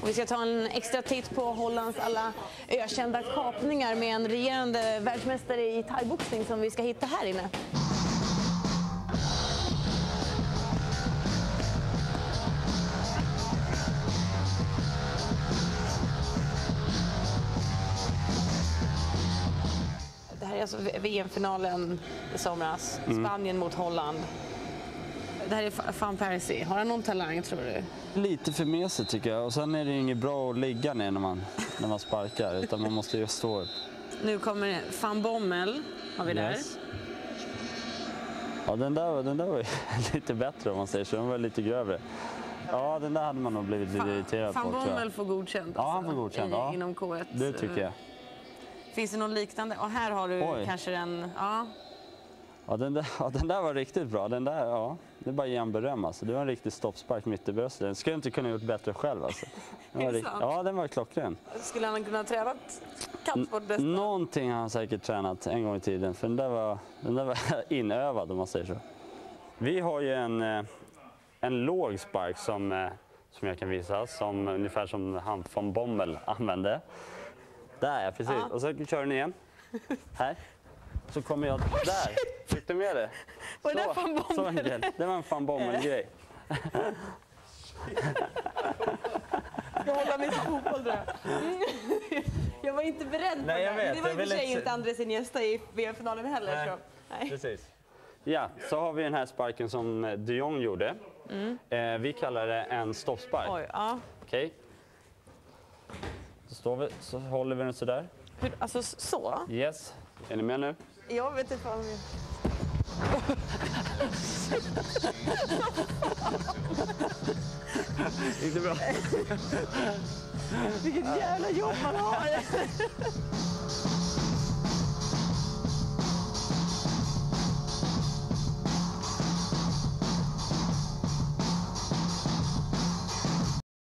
Och vi ska ta en extra titt på Hollands alla ökända kapningar med en regerande världsmästare i thaiboxning som vi ska hitta här inne. Det här är alltså VM-finalen i somras. Spanien mot Holland. Det här är van Persie. Har han någon talang tror du? Lite för mesigt tycker jag. Och sen är det ju inget bra att ligga ner när man, när man sparkar. Utan man måste ju stå upp. Nu kommer van Bommel. Har vi där. Yes. Ja, den där, den där var lite bättre om man säger så. Den var lite grövre. Ja, den där hade man nog blivit lite irriterad på Van Bommel får godkänt Ja, han alltså, får godkänt. i- Ja. Inom K1. Det tycker jag. Finns det någon liknande? Och här har du Oj. kanske en... Ja. Ja den, där, ja, den där var riktigt bra. Den där, ja. Det är bara att ge en beröm alltså. Det var en riktig stoppspark mitt i bröstet. Den skulle jag inte kunna gjort bättre själv alltså. Den var rikt-? Ja, den var klockren. Skulle han kunna ha tränat kampsport bäst? Någonting har han säkert tränat en gång i tiden. För den där var, den där var inövad om man säger så. Vi har ju en, eh, en låg spark som, eh, som jag kan visa. Som, ungefär som han von Bommel använde. Där ja, precis. Ja. Och så kör den igen. Här. Så kommer jag där. Du med det? Var det där van Så. Det var en van Bommel-grej. Jag håller mig till fotboll tror jag. Mm. Jag var inte beredd på Nej, jag det. vet. Det var i Jag och för sig inte- inte Andres Iniesta i VM-finalen heller. Nej. Så. Nej. Precis. Ja, så har vi den här sparken som de Jong gjorde. Eh, vi kallar det en stoppspark. Oj, ja. Okej. Så, står vi, så håller vi den sådär. Hur, alltså så? Yes. Är ni med nu? Jag vet inte vad vi... Inte bra. Vilket jävla jobb man har!